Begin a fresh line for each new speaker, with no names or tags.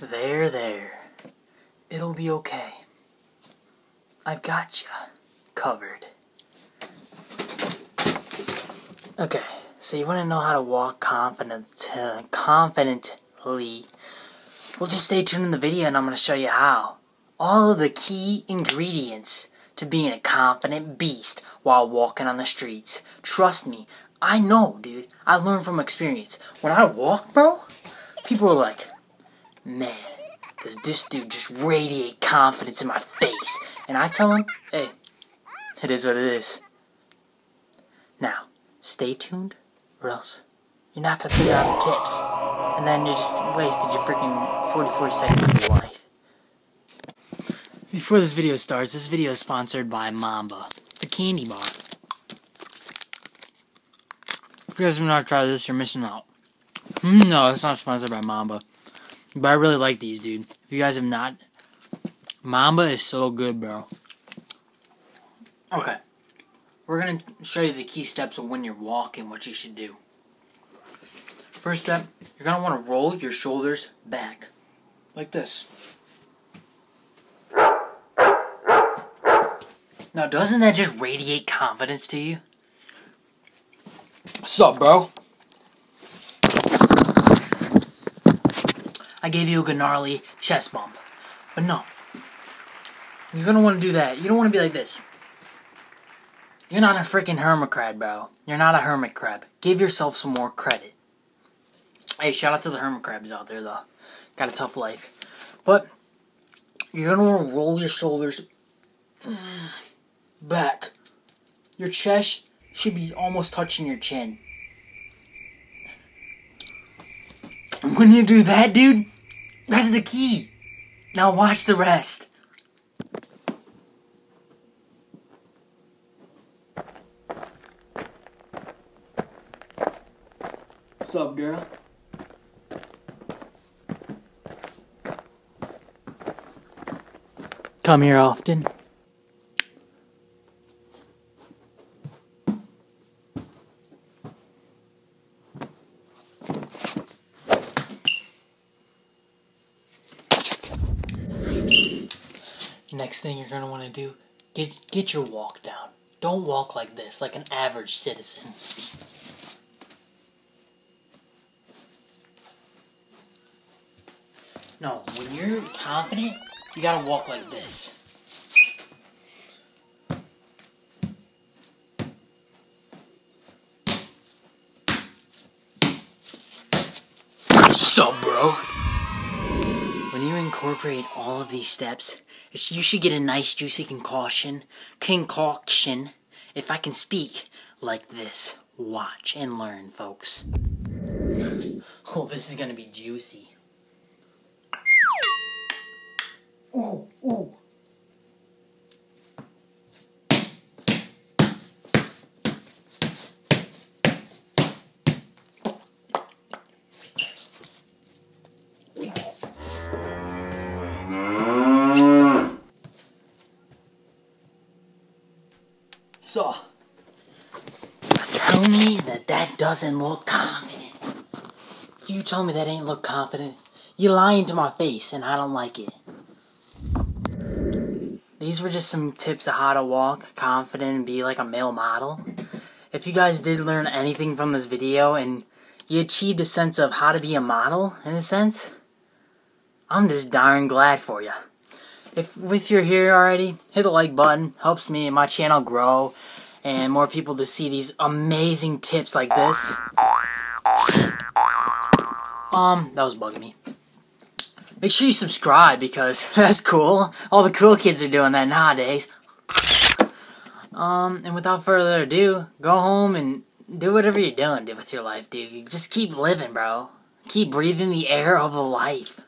There, there. It'll be okay. I've got you covered. Okay, so you want to know how to walk confident, uh, confidently. Well, just stay tuned in the video and I'm going to show you how. All of the key ingredients to being a confident beast while walking on the streets. Trust me, I know, dude. I learned from experience. When I walk, bro, people are like, man, does this dude just radiate confidence in my face? And I tell him, hey, it is what it is. Now, stay tuned, or else you're not gonna figure out the tips. And then you just wasted your freaking 40, 40 seconds of your life. Before this video starts, this video is sponsored by Mamba, the candy bar. If you guys have not tried this, you're missing out. Mm, no, it's not sponsored by Mamba. But I really like these, dude. If you guys have not, Mamba is so good, bro. Okay. We're going to show you the key steps of when you're walking, what you should do. First step, you're going to want to roll your shoulders back. Like this. Now, doesn't that just radiate confidence to you? What's up, bro? I gave you a gnarly chest bump. But no. You're gonna want to do that. You don't want to be like this. You're not a freaking hermit crab, bro. You're not a hermit crab. Give yourself some more credit. Hey, shout out to the hermit crabs out there, though. Got a tough life. But, you're gonna want to roll your shoulders back. Your chest should be almost touching your chin. When you do that, dude, that's the key. Now watch the rest. What's up, girl? Come here often. Next thing you're gonna want to do, get get your walk down. Don't walk like this, like an average citizen. No, when you're confident, you gotta walk like this. Sup, bro? You incorporate all of these steps, you should get a nice juicy concoction. Concoction. If I can speak like this. Watch and learn, folks. Oh, this is gonna be juicy. So, tell me that that doesn't look confident. If you tell me that ain't look confident, you're lying to my face and I don't like it. These were just some tips of how to walk confident and be like a male model. If you guys did learn anything from this video and you achieved a sense of how to be a model, in a sense, I'm just darn glad for you. If, if you're here already, hit the like button. Helps me and my channel grow and more people to see these amazing tips like this. Um, that was bugging me. Make sure you subscribe because that's cool. All the cool kids are doing that nowadays. Um, and without further ado, go home and do whatever you're doing with your life, dude. Just keep living, bro. Keep breathing the air of the life.